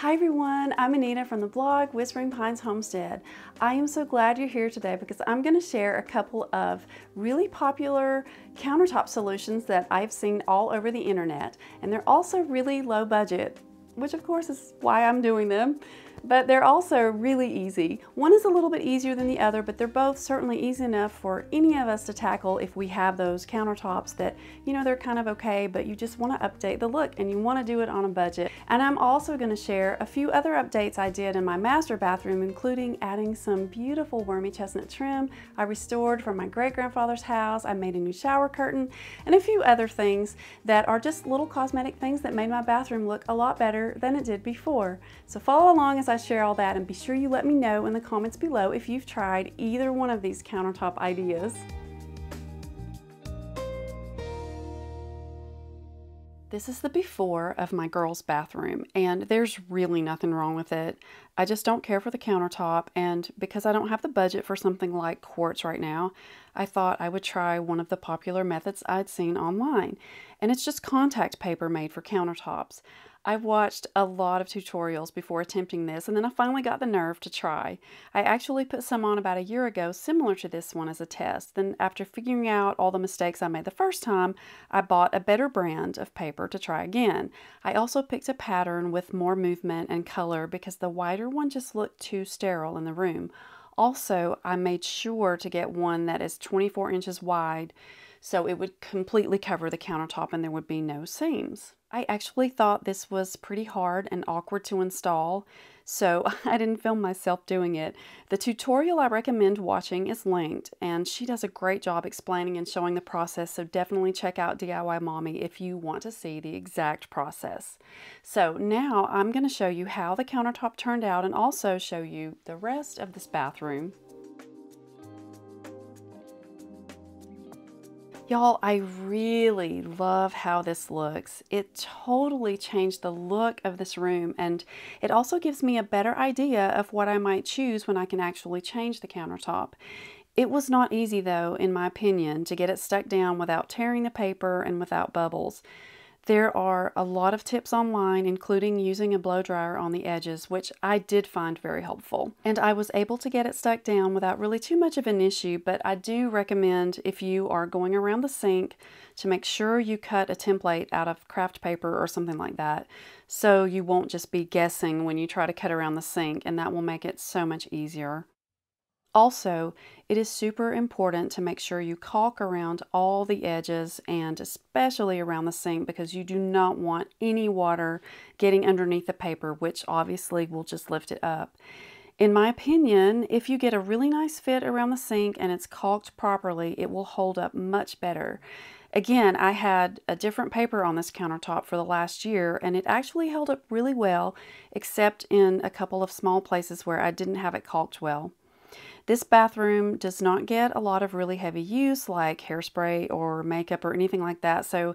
Hi everyone, I'm Anita from the blog Whispering Pines Homestead. I am so glad you're here today because I'm going to share a couple of really popular countertop solutions that I've seen all over the internet and they're also really low budget, which of course is why I'm doing them but they're also really easy. One is a little bit easier than the other, but they're both certainly easy enough for any of us to tackle if we have those countertops that, you know, they're kind of okay, but you just want to update the look and you want to do it on a budget. And I'm also going to share a few other updates I did in my master bathroom, including adding some beautiful wormy chestnut trim I restored from my great-grandfather's house. I made a new shower curtain and a few other things that are just little cosmetic things that made my bathroom look a lot better than it did before. So follow along as I share all that and be sure you let me know in the comments below if you've tried either one of these countertop ideas. This is the before of my girls' bathroom, and there's really nothing wrong with it. I just don't care for the countertop, and because I don't have the budget for something like quartz right now, I thought I would try one of the popular methods I'd seen online. And it's just contact paper made for countertops. I've watched a lot of tutorials before attempting this and then I finally got the nerve to try. I actually put some on about a year ago similar to this one as a test. Then after figuring out all the mistakes I made the first time, I bought a better brand of paper to try again. I also picked a pattern with more movement and color because the wider one just looked too sterile in the room. Also, I made sure to get one that is 24 inches wide so it would completely cover the countertop and there would be no seams. I actually thought this was pretty hard and awkward to install, so I didn't film myself doing it. The tutorial I recommend watching is linked, and she does a great job explaining and showing the process, so definitely check out DIY Mommy if you want to see the exact process. So now I'm going to show you how the countertop turned out and also show you the rest of this bathroom. Y'all, I really love how this looks. It totally changed the look of this room and it also gives me a better idea of what I might choose when I can actually change the countertop. It was not easy though, in my opinion, to get it stuck down without tearing the paper and without bubbles. There are a lot of tips online, including using a blow dryer on the edges, which I did find very helpful. And I was able to get it stuck down without really too much of an issue, but I do recommend if you are going around the sink to make sure you cut a template out of craft paper or something like that, so you won't just be guessing when you try to cut around the sink, and that will make it so much easier. Also, it is super important to make sure you caulk around all the edges and especially around the sink because you do not want any water getting underneath the paper, which obviously will just lift it up. In my opinion, if you get a really nice fit around the sink and it's caulked properly, it will hold up much better. Again, I had a different paper on this countertop for the last year and it actually held up really well, except in a couple of small places where I didn't have it caulked well. This bathroom does not get a lot of really heavy use like hairspray or makeup or anything like that. So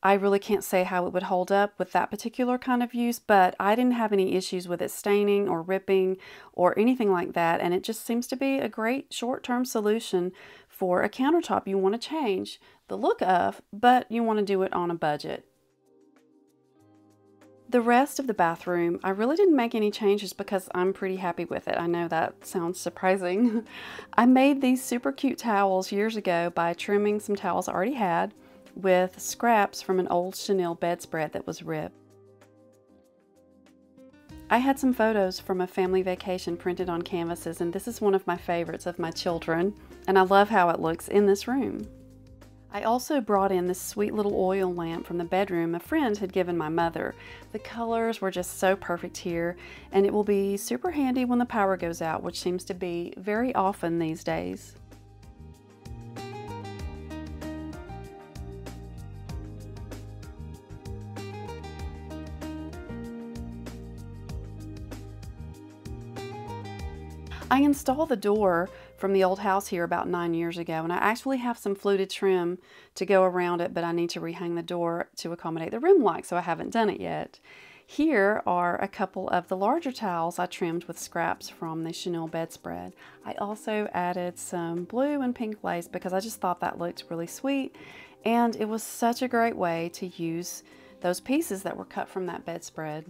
I really can't say how it would hold up with that particular kind of use, but I didn't have any issues with it staining or ripping or anything like that. And it just seems to be a great short-term solution for a countertop you want to change the look of, but you want to do it on a budget. The rest of the bathroom, I really didn't make any changes because I'm pretty happy with it. I know that sounds surprising. I made these super cute towels years ago by trimming some towels I already had with scraps from an old chenille bedspread that was ripped. I had some photos from a family vacation printed on canvases and this is one of my favorites of my children and I love how it looks in this room. I also brought in this sweet little oil lamp from the bedroom a friend had given my mother. The colors were just so perfect here, and it will be super handy when the power goes out, which seems to be very often these days. I installed the door from the old house here about nine years ago and I actually have some fluted trim to go around it but I need to rehang the door to accommodate the rim light so I haven't done it yet. Here are a couple of the larger towels I trimmed with scraps from the chenille bedspread. I also added some blue and pink lace because I just thought that looked really sweet and it was such a great way to use those pieces that were cut from that bedspread.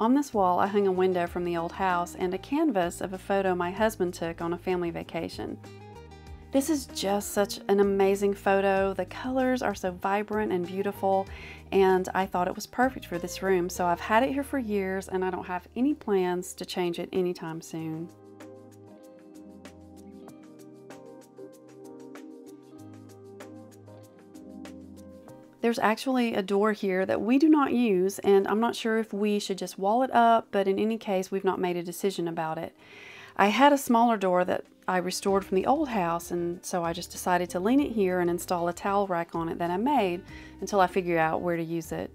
On this wall, I hung a window from the old house and a canvas of a photo my husband took on a family vacation. This is just such an amazing photo. The colors are so vibrant and beautiful, and I thought it was perfect for this room. So I've had it here for years, and I don't have any plans to change it anytime soon. There's actually a door here that we do not use, and I'm not sure if we should just wall it up, but in any case, we've not made a decision about it. I had a smaller door that I restored from the old house, and so I just decided to lean it here and install a towel rack on it that I made until I figure out where to use it.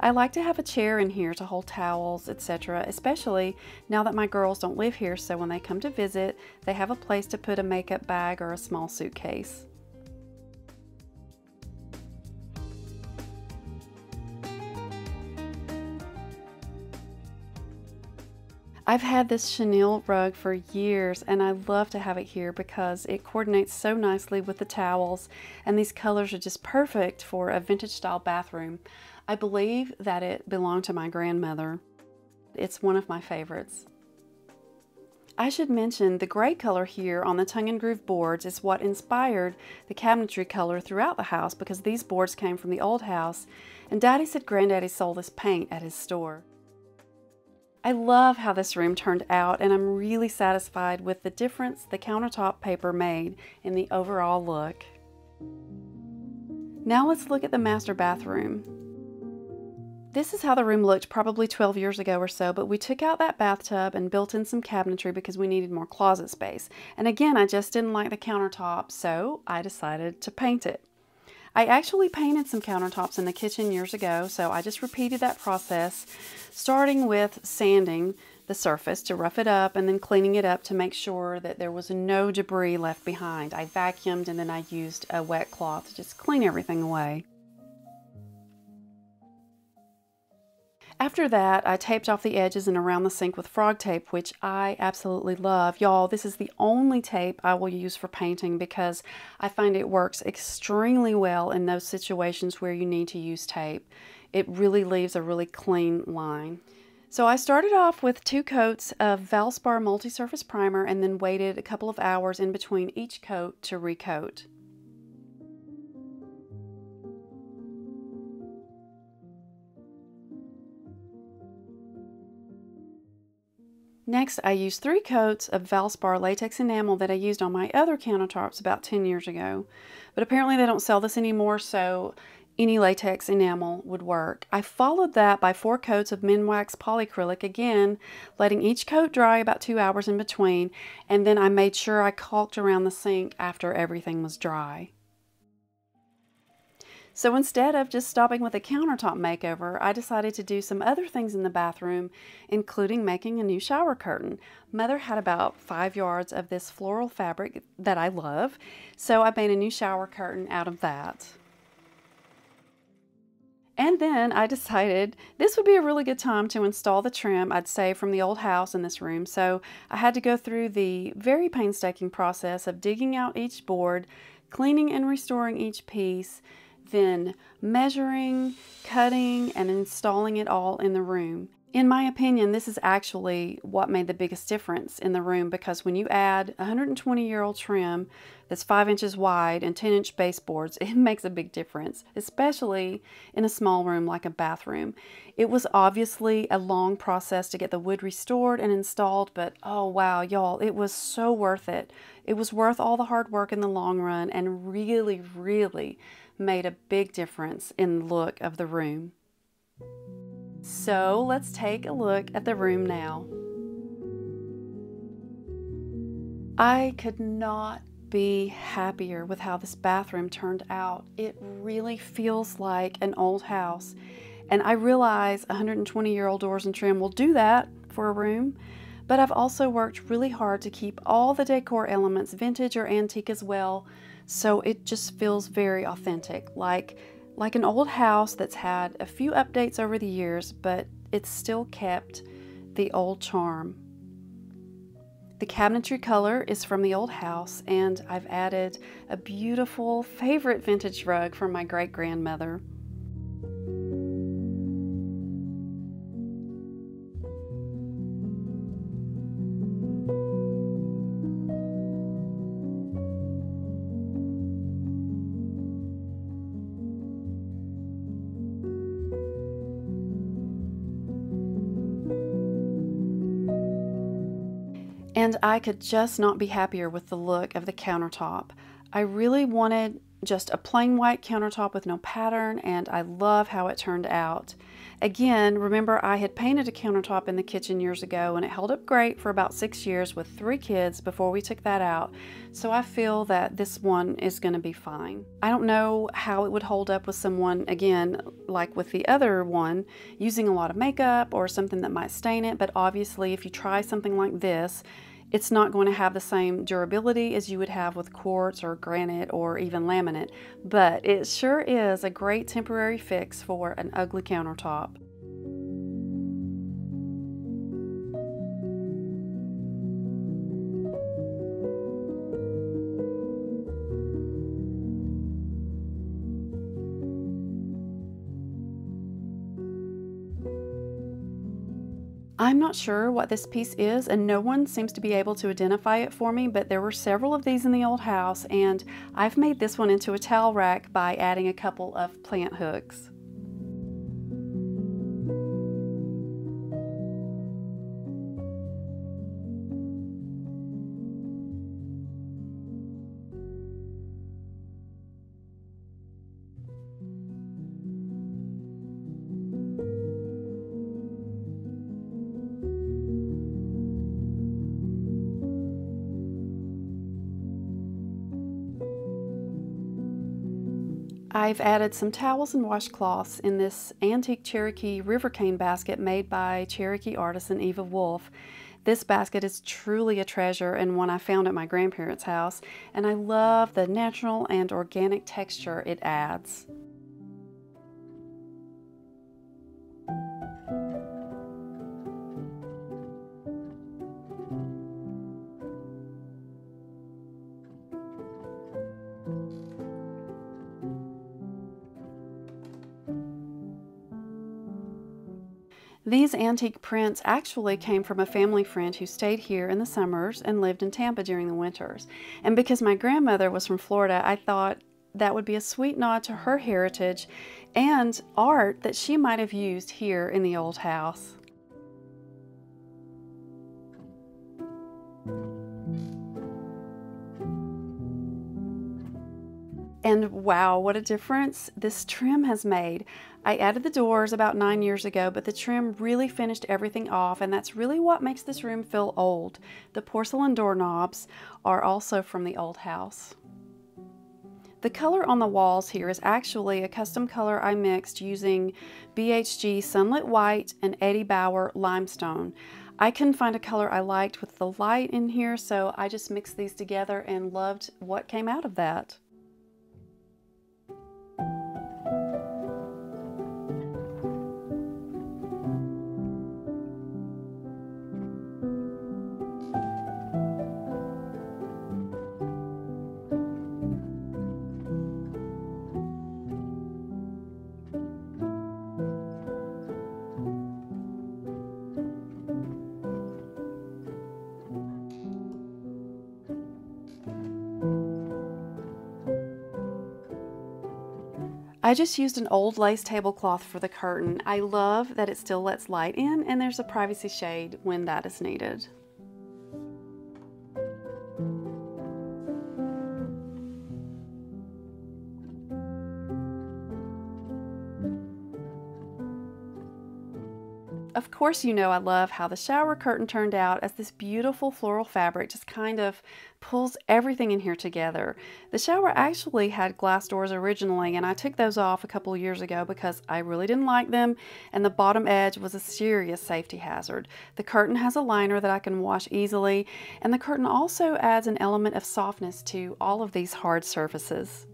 I like to have a chair in here to hold towels, etc., especially now that my girls don't live here, so when they come to visit, they have a place to put a makeup bag or a small suitcase. I've had this chenille rug for years and I love to have it here because it coordinates so nicely with the towels and these colors are just perfect for a vintage style bathroom. I believe that it belonged to my grandmother. It's one of my favorites. I should mention the gray color here on the tongue and groove boards is what inspired the cabinetry color throughout the house because these boards came from the old house and Daddy said Granddaddy sold this paint at his store. I love how this room turned out and I'm really satisfied with the difference the countertop paper made in the overall look. Now let's look at the master bathroom. This is how the room looked probably 12 years ago or so, but we took out that bathtub and built in some cabinetry because we needed more closet space. And again, I just didn't like the countertop, so I decided to paint it. I actually painted some countertops in the kitchen years ago, so I just repeated that process, starting with sanding the surface to rough it up and then cleaning it up to make sure that there was no debris left behind. I vacuumed and then I used a wet cloth to just clean everything away. After that, I taped off the edges and around the sink with frog tape, which I absolutely love. Y'all, this is the only tape I will use for painting because I find it works extremely well in those situations where you need to use tape. It really leaves a really clean line. So I started off with two coats of Valspar multi-surface primer and then waited a couple of hours in between each coat to recoat. Next, I used three coats of Valspar latex enamel that I used on my other countertops about 10 years ago. But apparently they don't sell this anymore, so any latex enamel would work. I followed that by four coats of Minwax Polycrylic, again, letting each coat dry about two hours in between, and then I made sure I caulked around the sink after everything was dry. So instead of just stopping with a countertop makeover, I decided to do some other things in the bathroom, including making a new shower curtain. Mother had about five yards of this floral fabric that I love, so I made a new shower curtain out of that. And then I decided this would be a really good time to install the trim I'd saved from the old house in this room. So I had to go through the very painstaking process of digging out each board, cleaning and restoring each piece, then measuring, cutting, and installing it all in the room. In my opinion, this is actually what made the biggest difference in the room because when you add 120 year old trim that's 5 inches wide and 10 inch baseboards, it makes a big difference, especially in a small room like a bathroom. It was obviously a long process to get the wood restored and installed, but oh wow, y'all, it was so worth it. It was worth all the hard work in the long run and really, really made a big difference in the look of the room. So let's take a look at the room now. I could not be happier with how this bathroom turned out. It really feels like an old house. And I realize 120 year old doors and trim will do that for a room, but I've also worked really hard to keep all the decor elements vintage or antique as well so it just feels very authentic, like, like an old house that's had a few updates over the years, but it's still kept the old charm. The cabinetry color is from the old house, and I've added a beautiful favorite vintage rug from my great grandmother. And I could just not be happier with the look of the countertop. I really wanted just a plain white countertop with no pattern and I love how it turned out. Again, remember I had painted a countertop in the kitchen years ago and it held up great for about six years with three kids before we took that out. So I feel that this one is going to be fine. I don't know how it would hold up with someone, again, like with the other one, using a lot of makeup or something that might stain it. But obviously if you try something like this, it's not going to have the same durability as you would have with quartz or granite or even laminate, but it sure is a great temporary fix for an ugly countertop. I'm not sure what this piece is and no one seems to be able to identify it for me, but there were several of these in the old house and I've made this one into a towel rack by adding a couple of plant hooks. I've added some towels and washcloths in this antique Cherokee river cane basket made by Cherokee artisan Eva Wolfe. This basket is truly a treasure and one I found at my grandparents' house, and I love the natural and organic texture it adds. These antique prints actually came from a family friend who stayed here in the summers and lived in Tampa during the winters. And because my grandmother was from Florida, I thought that would be a sweet nod to her heritage and art that she might have used here in the old house. And wow, what a difference this trim has made. I added the doors about nine years ago, but the trim really finished everything off, and that's really what makes this room feel old. The porcelain doorknobs are also from the old house. The color on the walls here is actually a custom color I mixed using BHG Sunlit White and Eddie Bauer Limestone. I couldn't find a color I liked with the light in here, so I just mixed these together and loved what came out of that. I just used an old lace tablecloth for the curtain. I love that it still lets light in and there's a privacy shade when that is needed. Course you know I love how the shower curtain turned out as this beautiful floral fabric just kind of pulls everything in here together. The shower actually had glass doors originally and I took those off a couple of years ago because I really didn't like them and the bottom edge was a serious safety hazard. The curtain has a liner that I can wash easily and the curtain also adds an element of softness to all of these hard surfaces.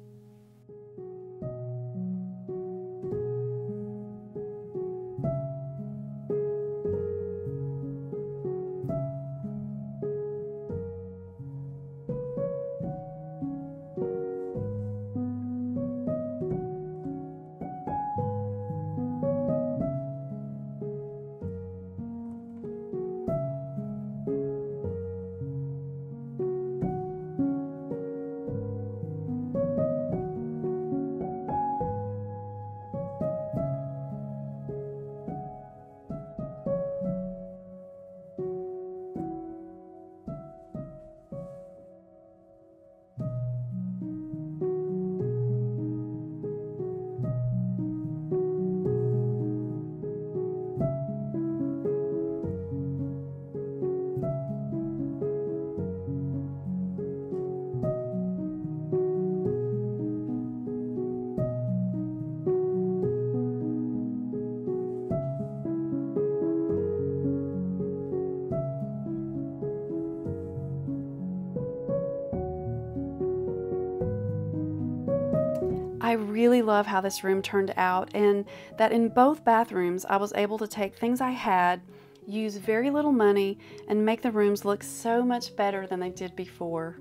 Really love how this room turned out and that in both bathrooms I was able to take things I had, use very little money, and make the rooms look so much better than they did before.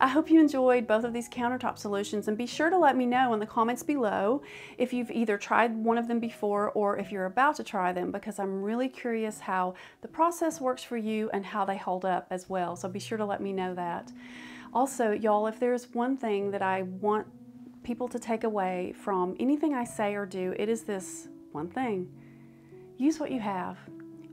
I hope you enjoyed both of these countertop solutions and be sure to let me know in the comments below if you've either tried one of them before or if you're about to try them because I'm really curious how the process works for you and how they hold up as well. So be sure to let me know that. Also, y'all, if there's one thing that I want people to take away from anything I say or do, it is this one thing. Use what you have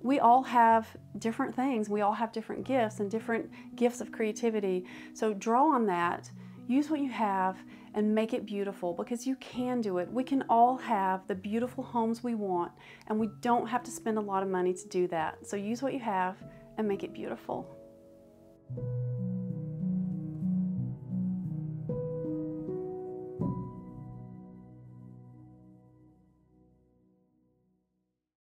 we all have different things. We all have different gifts and different gifts of creativity. So draw on that, use what you have, and make it beautiful because you can do it. We can all have the beautiful homes we want, and we don't have to spend a lot of money to do that. So use what you have and make it beautiful.